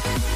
す